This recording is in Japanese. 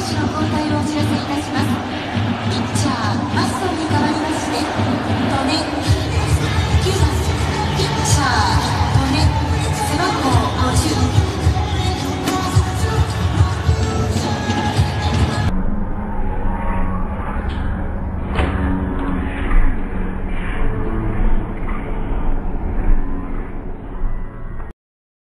選手の交代をお知らせいたします。